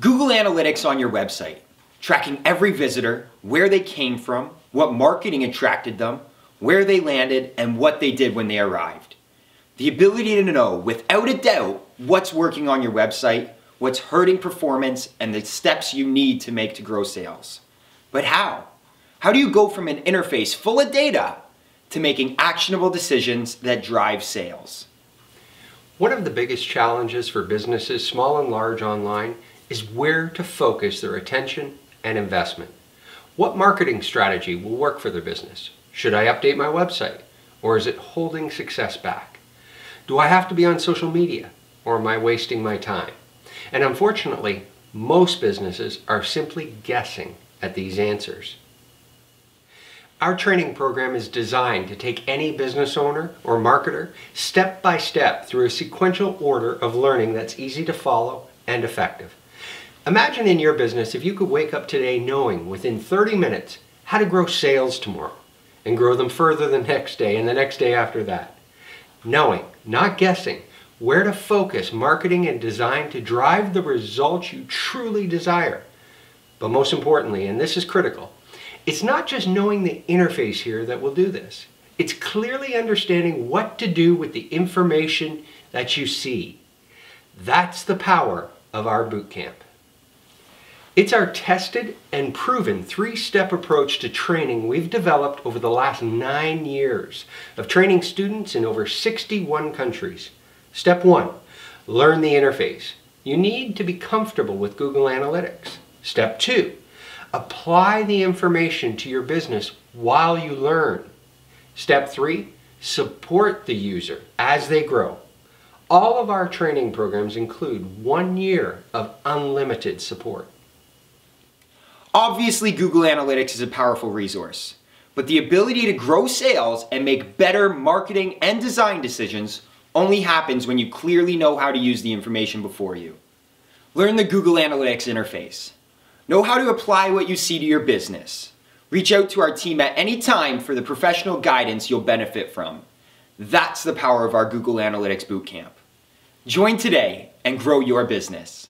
Google Analytics on your website, tracking every visitor, where they came from, what marketing attracted them, where they landed, and what they did when they arrived. The ability to know without a doubt what's working on your website, what's hurting performance, and the steps you need to make to grow sales. But how? How do you go from an interface full of data to making actionable decisions that drive sales? One of the biggest challenges for businesses, small and large online, is where to focus their attention and investment. What marketing strategy will work for their business? Should I update my website? Or is it holding success back? Do I have to be on social media? Or am I wasting my time? And unfortunately, most businesses are simply guessing at these answers. Our training program is designed to take any business owner or marketer step by step through a sequential order of learning that's easy to follow and effective. Imagine in your business if you could wake up today knowing within 30 minutes how to grow sales tomorrow and grow them further the next day and the next day after that. Knowing, not guessing, where to focus marketing and design to drive the results you truly desire. But most importantly, and this is critical, it's not just knowing the interface here that will do this. It's clearly understanding what to do with the information that you see. That's the power of our boot camp. It's our tested and proven three-step approach to training we've developed over the last nine years of training students in over 61 countries. Step one, learn the interface. You need to be comfortable with Google Analytics. Step two, Apply the information to your business while you learn. Step three, support the user as they grow. All of our training programs include one year of unlimited support. Obviously, Google Analytics is a powerful resource, but the ability to grow sales and make better marketing and design decisions only happens when you clearly know how to use the information before you. Learn the Google Analytics interface. Know how to apply what you see to your business. Reach out to our team at any time for the professional guidance you'll benefit from. That's the power of our Google Analytics Bootcamp. Join today and grow your business.